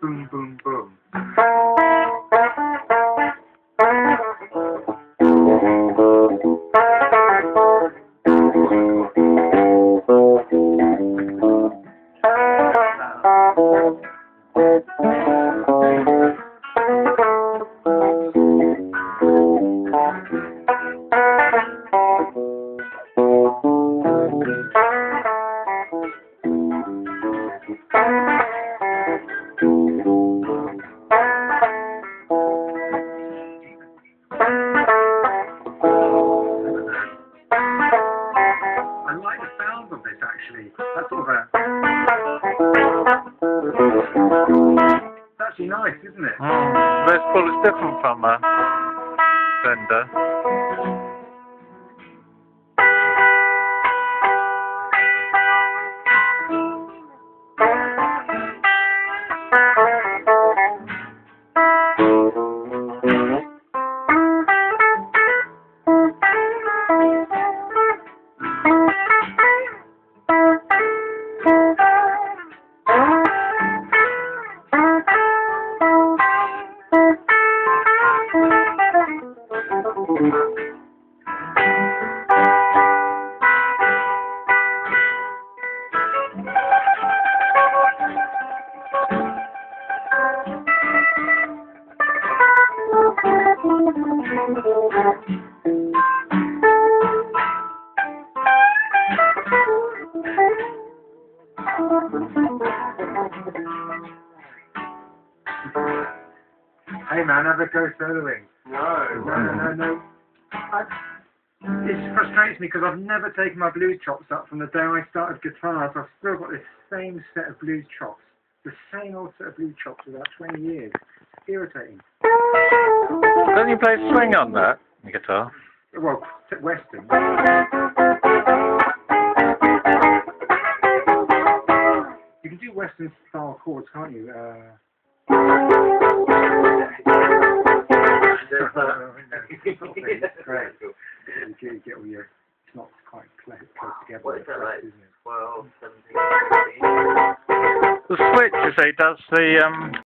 Boom, boom, boom. Thank you. That's. It's actually nice, isn't it? Mm. Paul is different from a Fender. Hey man, have a go soloing. No. No, no, no. I, it frustrates me because I've never taken my blues chops up from the day I started guitar. So I've still got this same set of blues chops. The same old set of blues chops for about 20 years. It's irritating. Don't you play swing on that the guitar? Well, Western. You can do Western style chords, can't you? Uh, Great. You get, all your, it's not quite close, close together. What is that like? isn't it? 12, 17, 18? The switch, you say, does the um,